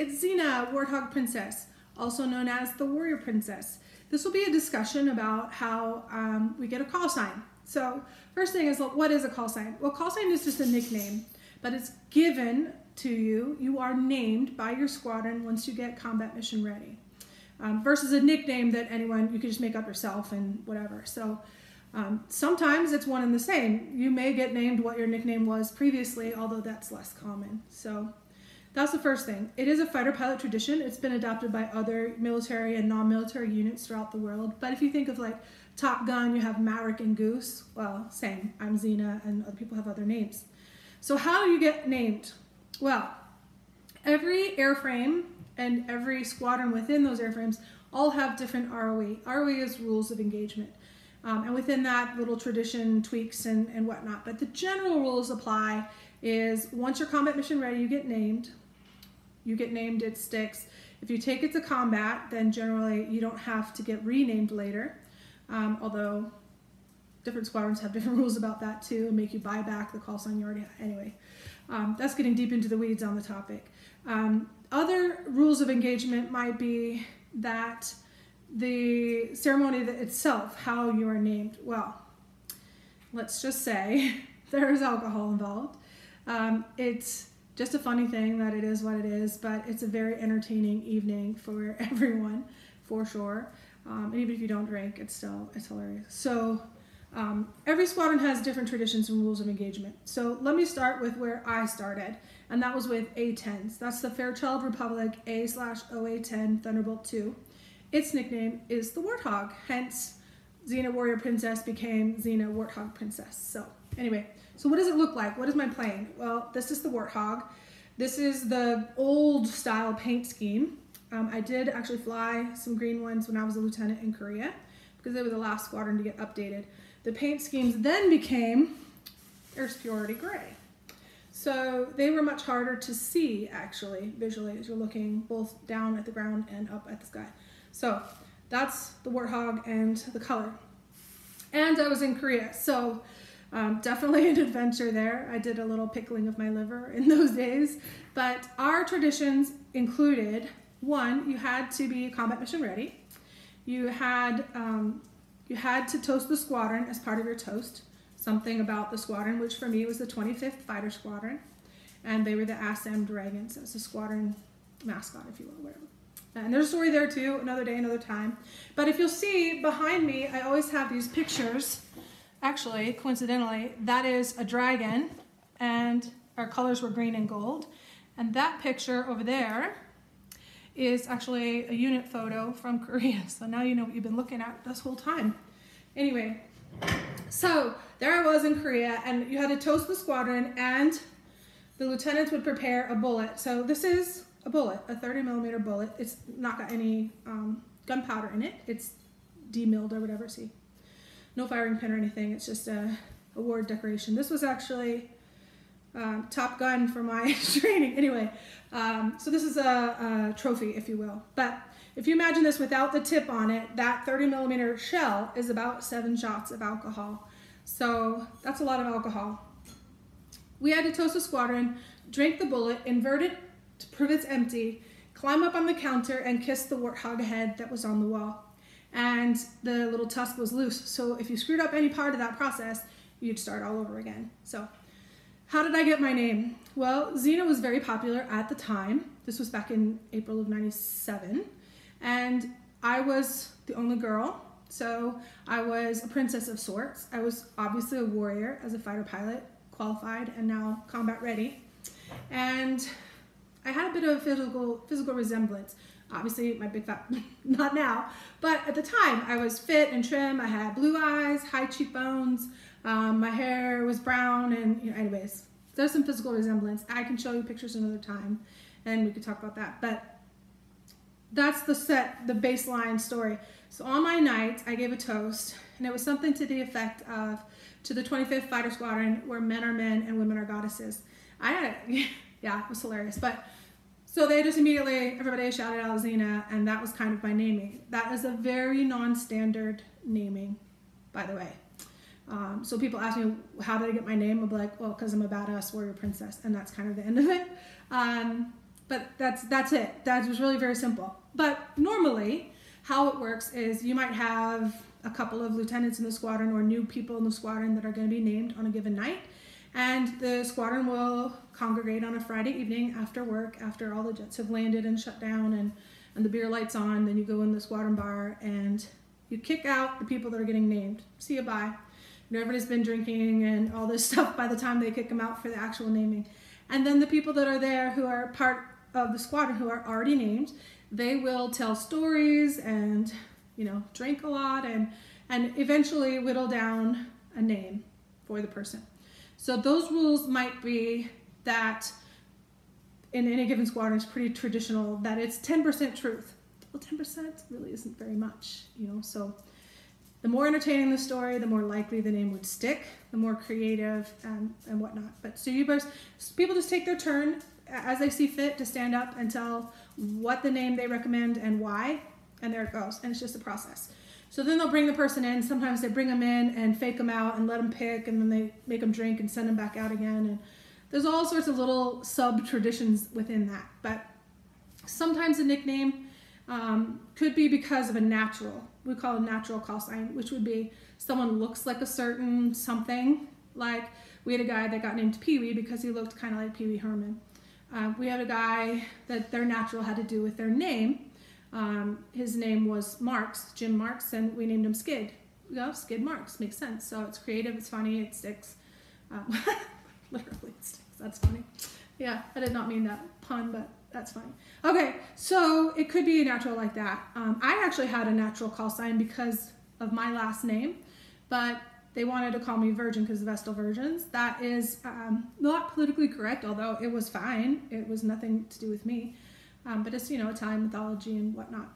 it's Xena, Warthog Princess, also known as the Warrior Princess. This will be a discussion about how um, we get a call sign. So, first thing is, what is a call sign? Well, call sign is just a nickname, but it's given to you. You are named by your squadron once you get combat mission ready. Um, versus a nickname that anyone you can just make up yourself and whatever. So um, sometimes it's one and the same. You may get named what your nickname was previously, although that's less common. So that's the first thing. It is a fighter pilot tradition. It's been adopted by other military and non-military units throughout the world. But if you think of like Top Gun, you have Maverick and Goose. Well, same. I'm Xena, and other people have other names. So how do you get named? Well, every airframe and every squadron within those airframes all have different ROE. ROE is rules of engagement. Um, and within that, little tradition tweaks and, and whatnot. But the general rules apply is once your combat mission ready, you get named. You get named, it sticks. If you take it to combat, then generally you don't have to get renamed later. Um, although different squadrons have different rules about that too and make you buy back the call sign you already have. Anyway, um, that's getting deep into the weeds on the topic. Um, other rules of engagement might be that the ceremony itself, how you are named. Well, let's just say there is alcohol involved. Um, it's just a funny thing that it is what it is, but it's a very entertaining evening for everyone, for sure. Um, and even if you don't drink, it's still it's hilarious. So um, every squadron has different traditions and rules of engagement. So let me start with where I started, and that was with A10s. That's the Fairchild Republic A slash OA10 Thunderbolt 2. Its nickname is the Warthog, hence Xena Warrior Princess became Xena Warthog Princess. So anyway, so what does it look like? What is my plane? Well, this is the Warthog. This is the old style paint scheme. Um, I did actually fly some green ones when I was a lieutenant in Korea because they were the last squadron to get updated. The paint schemes then became Air Superiority Gray. So they were much harder to see actually visually as you're looking both down at the ground and up at the sky. So that's the warthog and the color. And I was in Korea, so um, definitely an adventure there. I did a little pickling of my liver in those days. But our traditions included one, you had to be combat mission ready. You had um, you had to toast the squadron as part of your toast. Something about the squadron, which for me was the 25th Fighter Squadron, and they were the Assam Draggins. Was the squadron mascot, if you will, whatever. And there's a story there too, another day, another time. But if you'll see behind me, I always have these pictures. Actually, coincidentally, that is a dragon, and our colors were green and gold. And that picture over there is actually a unit photo from Korea. So now you know what you've been looking at this whole time. Anyway, so there I was in Korea, and you had to toast the squadron, and the lieutenants would prepare a bullet. So this is a bullet, a 30 millimeter bullet. It's not got any um, gunpowder in it. It's demilled or whatever. See, no firing pin or anything. It's just a award decoration. This was actually um, Top Gun for my training. Anyway, um, so this is a, a, trophy, if you will. But if you imagine this without the tip on it, that 30 millimeter shell is about seven shots of alcohol. So that's a lot of alcohol. We had to toast a squadron, drink the bullet, invert it to prove it's empty, climb up on the counter and kiss the warthog head that was on the wall. And the little tusk was loose. So if you screwed up any part of that process, you'd start all over again. So how did I get my name? Well, Xena was very popular at the time. This was back in April of 97. And I was the only girl. So I was a princess of sorts. I was obviously a warrior as a fighter pilot, qualified and now combat ready. And I had a bit of a physical physical resemblance. Obviously, my big fat, not now, but at the time I was fit and trim. I had blue eyes, high cheekbones. Um, my hair was brown, and you know, anyways, there's some physical resemblance. I can show you pictures another time, and we could talk about that. But that's the set, the baseline story. So on my night, I gave a toast, and it was something to the effect of, to the 25th Fighter Squadron, where men are men and women are goddesses. I had yeah, it was hilarious. But so they just immediately, everybody shouted out Xena, and that was kind of my naming. That is a very non-standard naming, by the way. Um, so people ask me, how did I get my name? I'm like, well, because I'm a badass warrior princess, and that's kind of the end of it. Um, but that's that's it. That was really very simple. But normally, how it works is you might have a couple of lieutenants in the squadron or new people in the squadron that are going to be named on a given night. And the squadron will congregate on a Friday evening after work, after all the jets have landed and shut down and, and the beer lights on. Then you go in the squadron bar and you kick out the people that are getting named. See you bye. You know, everybody's been drinking and all this stuff by the time they kick them out for the actual naming. And then the people that are there who are part of the squadron who are already named, they will tell stories and you know drink a lot and and eventually whittle down a name for the person. So those rules might be that in any given squadron is pretty traditional that it's 10% truth. Well, 10% really isn't very much, you know. So the more entertaining the story, the more likely the name would stick, the more creative and, and whatnot. But so you guys, people just take their turn as they see fit to stand up and tell what the name they recommend and why, and there it goes. And it's just a process. So then they'll bring the person in. Sometimes they bring them in and fake them out and let them pick, and then they make them drink and send them back out again. And there's all sorts of little sub traditions within that. But sometimes a nickname um, could be because of a natural. We call a natural call sign, which would be someone looks like a certain something. Like we had a guy that got named Pee Wee because he looked kind of like Pee Wee Herman. Uh, we had a guy that their natural had to do with their name um, his name was Marks, Jim Marks, and we named him Skid. You know, Skid Marks makes sense. So it's creative, it's funny, it sticks. Um, literally, it sticks. That's funny. Yeah, I did not mean that pun, but that's funny. Okay, so it could be a natural like that. Um, I actually had a natural call sign because of my last name, but they wanted to call me Virgin because of Vestal Virgins. That is um, not politically correct, although it was fine. It was nothing to do with me. Um, but it's you know Italian mythology and whatnot.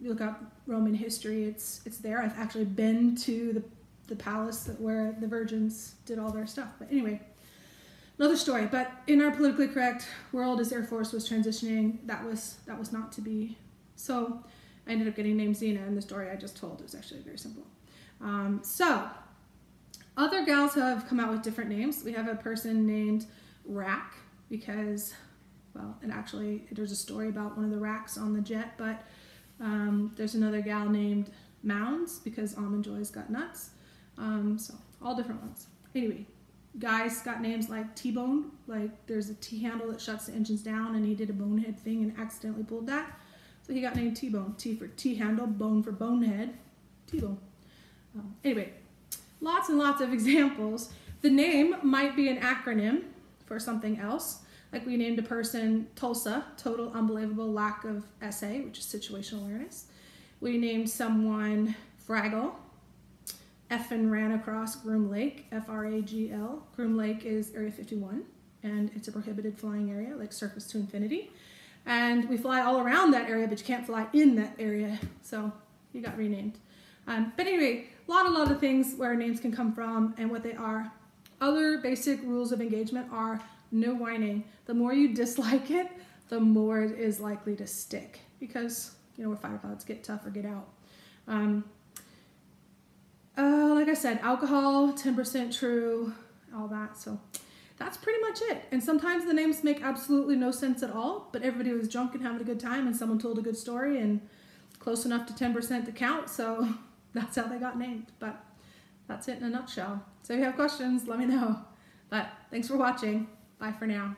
You look up Roman history; it's it's there. I've actually been to the the palace where the virgins did all their stuff. But anyway, another story. But in our politically correct world, as Air Force was transitioning, that was that was not to be. So I ended up getting named Xena, and the story I just told is actually very simple. Um, so other gals have come out with different names. We have a person named Rack because well, and actually there's a story about one of the racks on the jet, but um, there's another gal named Mounds because Almond Joy's got nuts. Um, so all different ones. Anyway, guys got names like T-Bone, like there's a T-handle that shuts the engines down and he did a bonehead thing and accidentally pulled that. So he got named T-Bone. T for T-handle, bone for bonehead, T-Bone. Um, anyway, lots and lots of examples. The name might be an acronym for something else. Like we named a person Tulsa, total unbelievable lack of SA, which is situational awareness. We named someone Fraggle. Effin ran across Groom Lake, F R A G L. Groom Lake is Area 51, and it's a prohibited flying area, like surface to infinity. And we fly all around that area, but you can't fly in that area, so you got renamed. Um, but anyway, a lot, a lot of things where names can come from and what they are. Other basic rules of engagement are no whining. The more you dislike it, the more it is likely to stick because, you know, where fire clouds get tough or get out. Um, uh, like I said, alcohol, 10% true, all that. So that's pretty much it. And sometimes the names make absolutely no sense at all, but everybody was drunk and having a good time and someone told a good story and close enough to 10% to count. So that's how they got named. But that's it in a nutshell. So if you have questions, let me know. But thanks for watching. Bye for now.